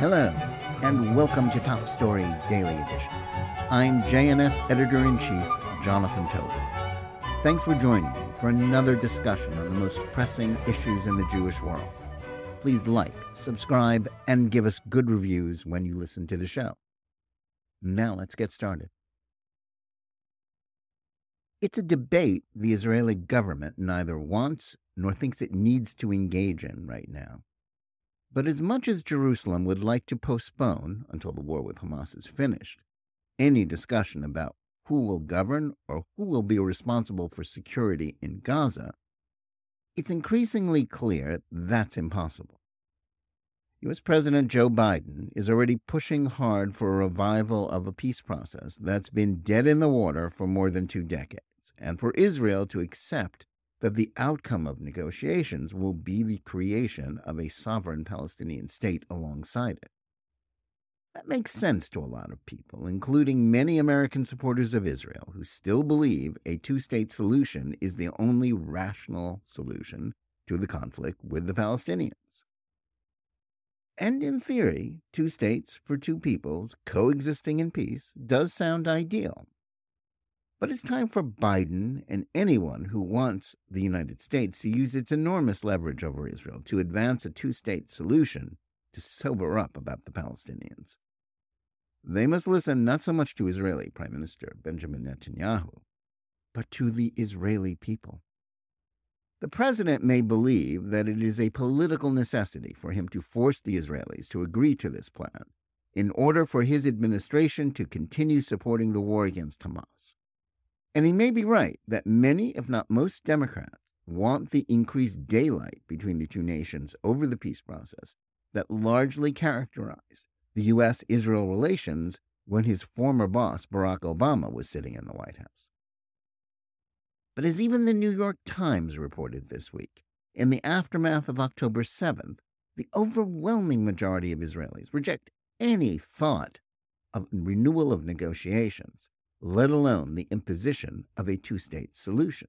Hello, and welcome to Top Story Daily Edition. I'm JNS Editor in Chief Jonathan Tobin. Thanks for joining me for another discussion on the most pressing issues in the Jewish world. Please like, subscribe, and give us good reviews when you listen to the show. Now let's get started. It's a debate the Israeli government neither wants nor thinks it needs to engage in right now. But as much as Jerusalem would like to postpone, until the war with Hamas is finished, any discussion about who will govern or who will be responsible for security in Gaza, it's increasingly clear that's impossible. U.S. President Joe Biden is already pushing hard for a revival of a peace process that's been dead in the water for more than two decades, and for Israel to accept that the outcome of negotiations will be the creation of a sovereign Palestinian state alongside it. That makes mm-hmm. sense to a lot of people, including many American supporters of Israel who still believe a two state solution is the only rational solution to the conflict with the Palestinians. And in theory, two states for two peoples coexisting in peace does sound ideal. But it's time for Biden and anyone who wants the United States to use its enormous leverage over Israel to advance a two state solution to sober up about the Palestinians. They must listen not so much to Israeli Prime Minister Benjamin Netanyahu, but to the Israeli people. The president may believe that it is a political necessity for him to force the Israelis to agree to this plan in order for his administration to continue supporting the war against Hamas. And he may be right that many, if not most, Democrats want the increased daylight between the two nations over the peace process that largely characterized the U.S. Israel relations when his former boss, Barack Obama, was sitting in the White House. But as even the New York Times reported this week, in the aftermath of October 7th, the overwhelming majority of Israelis reject any thought of renewal of negotiations let alone the imposition of a two state solution.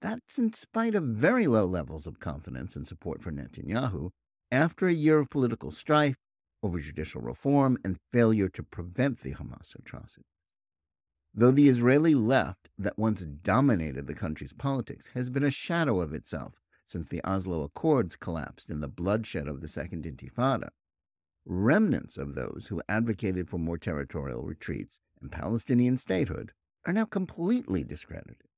That's in spite of very low levels of confidence and support for Netanyahu after a year of political strife over judicial reform and failure to prevent the Hamas atrocities. Though the Israeli left that once dominated the country's politics has been a shadow of itself since the Oslo Accords collapsed in the bloodshed of the Second Intifada, remnants of those who advocated for more territorial retreats and Palestinian statehood are now completely discredited.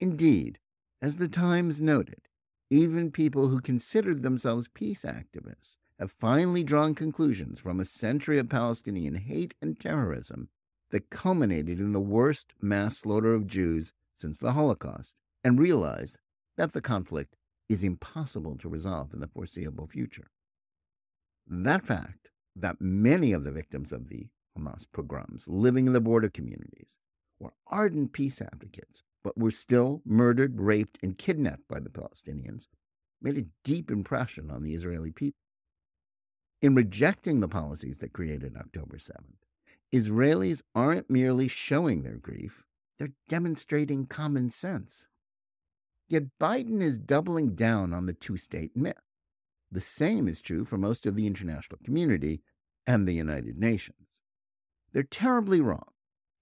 Indeed, as the Times noted, even people who considered themselves peace activists have finally drawn conclusions from a century of Palestinian hate and terrorism that culminated in the worst mass slaughter of Jews since the Holocaust and realized that the conflict is impossible to resolve in the foreseeable future. That fact, that many of the victims of the Hamas pogroms living in the border communities were ardent peace advocates, but were still murdered, raped, and kidnapped by the Palestinians, made a deep impression on the Israeli people. In rejecting the policies that created October 7th, Israelis aren't merely showing their grief, they're demonstrating common sense. Yet Biden is doubling down on the two state myth. The same is true for most of the international community and the United Nations. They're terribly wrong,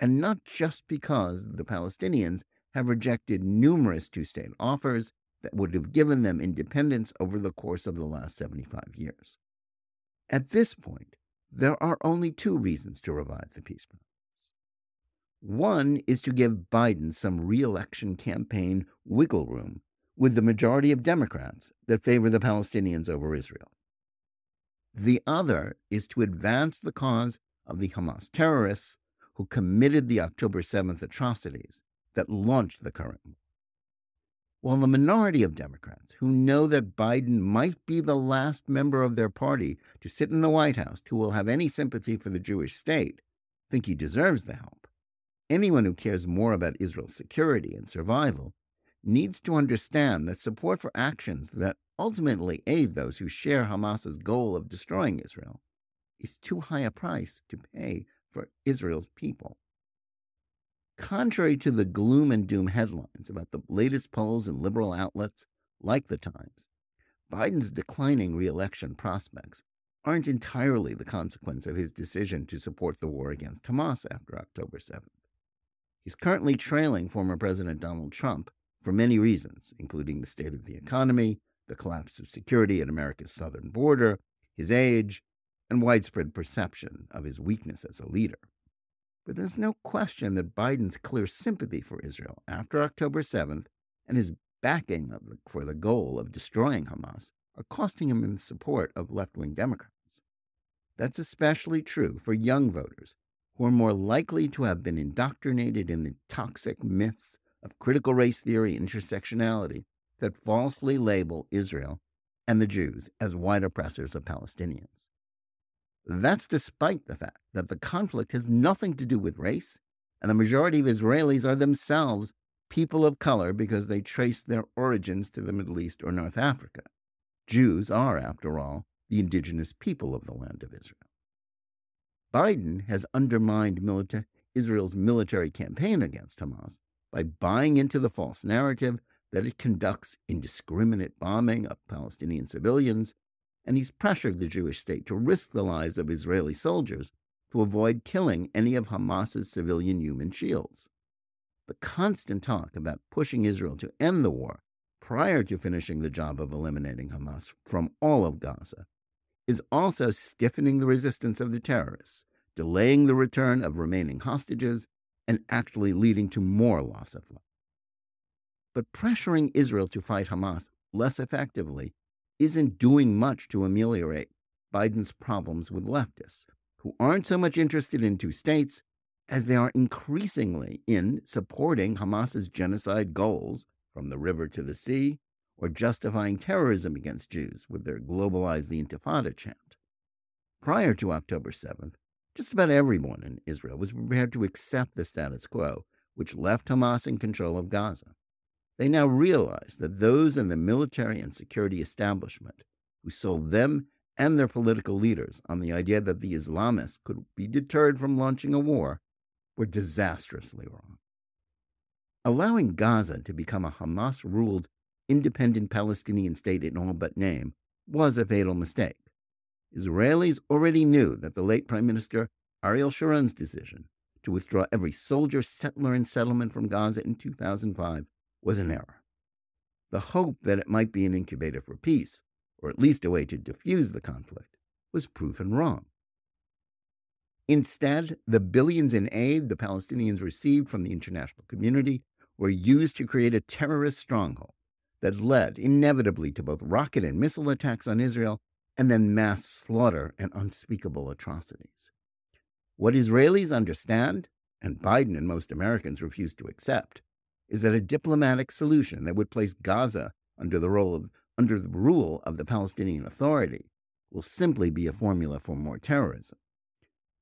and not just because the Palestinians have rejected numerous two state offers that would have given them independence over the course of the last 75 years. At this point, there are only two reasons to revive the peace process. One is to give Biden some reelection campaign wiggle room with the majority of Democrats that favor the Palestinians over Israel. The other is to advance the cause of the Hamas terrorists who committed the October 7th atrocities that launched the current war. While the minority of Democrats who know that Biden might be the last member of their party to sit in the White House who will have any sympathy for the Jewish state think he deserves the help, anyone who cares more about Israel's security and survival needs to understand that support for actions that ultimately aid those who share Hamas's goal of destroying Israel is too high a price to pay for Israel's people. Contrary to the gloom and doom headlines about the latest polls in liberal outlets like The Times, Biden's declining reelection prospects aren't entirely the consequence of his decision to support the war against Hamas after October 7th. He's currently trailing former President Donald Trump for many reasons, including the state of the economy, the collapse of security at America's southern border, his age, and widespread perception of his weakness as a leader. But there's no question that Biden's clear sympathy for Israel after October 7th and his backing the, for the goal of destroying Hamas are costing him in the support of left wing Democrats. That's especially true for young voters who are more likely to have been indoctrinated in the toxic myths of critical race theory and intersectionality that falsely label Israel and the Jews as white oppressors of Palestinians. That's despite the fact that the conflict has nothing to do with race, and the majority of Israelis are themselves people of color because they trace their origins to the Middle East or North Africa. Jews are, after all, the indigenous people of the land of Israel. Biden has undermined milita- Israel's military campaign against Hamas by buying into the false narrative that it conducts indiscriminate bombing of Palestinian civilians, and he's pressured the Jewish state to risk the lives of Israeli soldiers to avoid killing any of Hamas's civilian human shields. The constant talk about pushing Israel to end the war prior to finishing the job of eliminating Hamas from all of Gaza is also stiffening the resistance of the terrorists, delaying the return of remaining hostages, and actually leading to more loss of life. But pressuring Israel to fight Hamas less effectively isn't doing much to ameliorate Biden's problems with leftists, who aren't so much interested in two states as they are increasingly in supporting Hamas's genocide goals from the river to the sea or justifying terrorism against Jews with their globalize the Intifada chant. Prior to October 7th, just about everyone in Israel was prepared to accept the status quo, which left Hamas in control of Gaza. They now realize that those in the military and security establishment who sold them and their political leaders on the idea that the Islamists could be deterred from launching a war were disastrously wrong. Allowing Gaza to become a Hamas ruled independent Palestinian state in all but name was a fatal mistake. Israelis already knew that the late Prime Minister Ariel Sharon's decision to withdraw every soldier, settler, and settlement from Gaza in 2005 was an error. The hope that it might be an incubator for peace, or at least a way to diffuse the conflict, was proven wrong. Instead, the billions in aid the Palestinians received from the international community were used to create a terrorist stronghold that led inevitably to both rocket and missile attacks on Israel and then mass slaughter and unspeakable atrocities. What Israelis understand, and Biden and most Americans refuse to accept, is that a diplomatic solution that would place Gaza under the, of, under the rule of the Palestinian Authority will simply be a formula for more terrorism.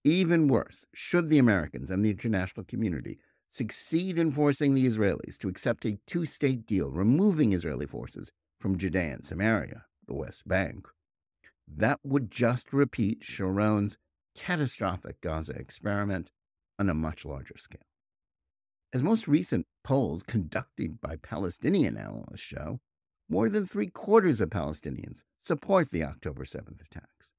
Even worse, should the Americans and the international community succeed in forcing the Israelis to accept a two state deal removing Israeli forces from Judea and Samaria, the West Bank, that would just repeat Sharon's catastrophic Gaza experiment on a much larger scale. As most recent polls conducted by Palestinian analysts show, more than three quarters of Palestinians support the October 7th attacks.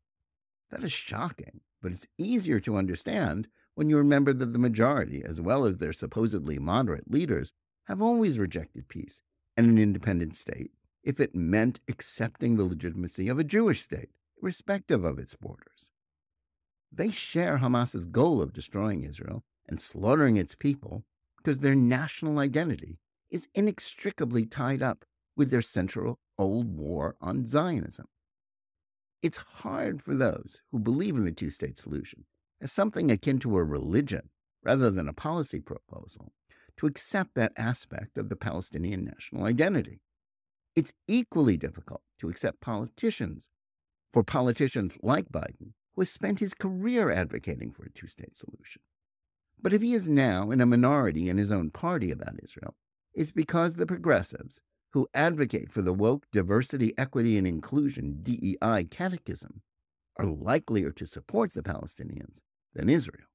That is shocking, but it's easier to understand when you remember that the majority, as well as their supposedly moderate leaders, have always rejected peace and an independent state if it meant accepting the legitimacy of a Jewish state, irrespective of its borders. They share Hamas's goal of destroying Israel and slaughtering its people because their national identity is inextricably tied up with their central old war on Zionism. It's hard for those who believe in the two state solution as something akin to a religion rather than a policy proposal to accept that aspect of the Palestinian national identity. It's equally difficult to accept politicians for politicians like Biden, who has spent his career advocating for a two state solution. But if he is now in a minority in his own party about Israel, it's because the progressives who advocate for the woke diversity, equity, and inclusion DEI catechism are likelier to support the Palestinians than Israel.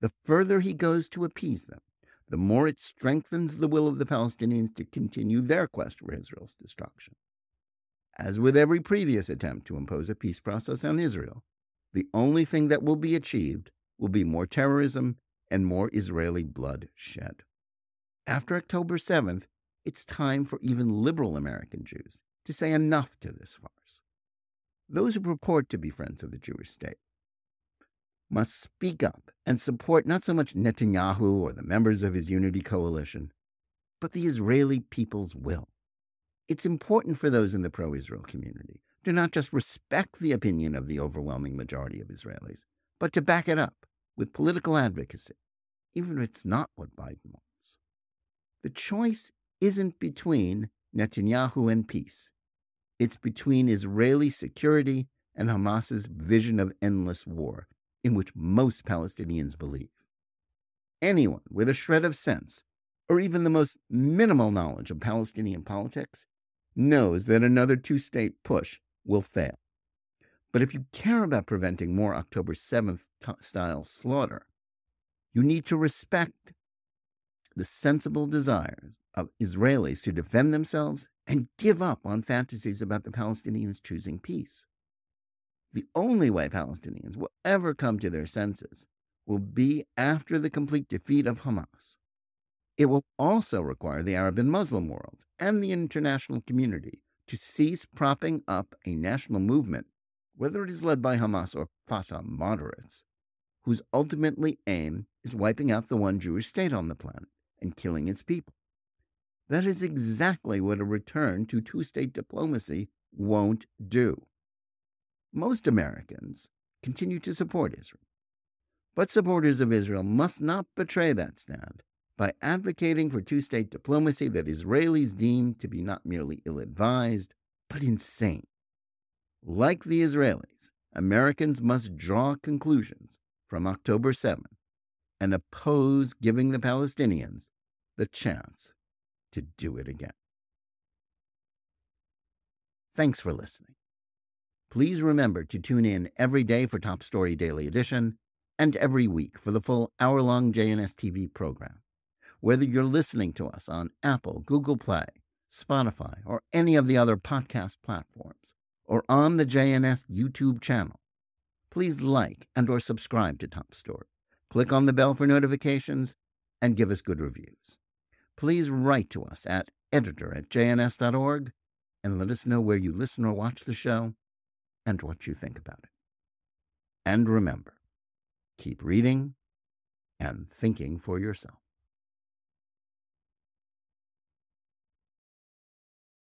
The further he goes to appease them, the more it strengthens the will of the Palestinians to continue their quest for Israel's destruction. As with every previous attempt to impose a peace process on Israel, the only thing that will be achieved will be more terrorism and more Israeli blood shed. After October 7th, it's time for even liberal American Jews to say enough to this farce. Those who purport to be friends of the Jewish state must speak up and support not so much Netanyahu or the members of his unity coalition, but the Israeli people's will. It's important for those in the pro Israel community to not just respect the opinion of the overwhelming majority of Israelis, but to back it up with political advocacy, even if it's not what Biden wants. The choice isn't between Netanyahu and peace, it's between Israeli security and Hamas's vision of endless war in which most Palestinians believe. Anyone with a shred of sense, or even the most minimal knowledge of Palestinian politics, knows that another two state push will fail. But if you care about preventing more October 7th style slaughter, you need to respect the sensible desires of Israelis to defend themselves and give up on fantasies about the Palestinians choosing peace. The only way Palestinians will ever come to their senses will be after the complete defeat of Hamas. It will also require the Arab and Muslim world and the international community to cease propping up a national movement, whether it is led by Hamas or Fatah moderates, whose ultimately aim is wiping out the one Jewish state on the planet and killing its people. That is exactly what a return to two state diplomacy won't do. Most Americans continue to support Israel. But supporters of Israel must not betray that stand by advocating for two state diplomacy that Israelis deem to be not merely ill advised, but insane. Like the Israelis, Americans must draw conclusions from October 7 and oppose giving the Palestinians the chance to do it again. Thanks for listening. Please remember to tune in every day for Top Story Daily Edition and every week for the full hour long JNS TV program. Whether you're listening to us on Apple, Google Play, Spotify, or any of the other podcast platforms, or on the JNS YouTube channel, please like and or subscribe to Top Story. Click on the bell for notifications and give us good reviews. Please write to us at editor at jns.org and let us know where you listen or watch the show and what you think about it. And remember, keep reading and thinking for yourself.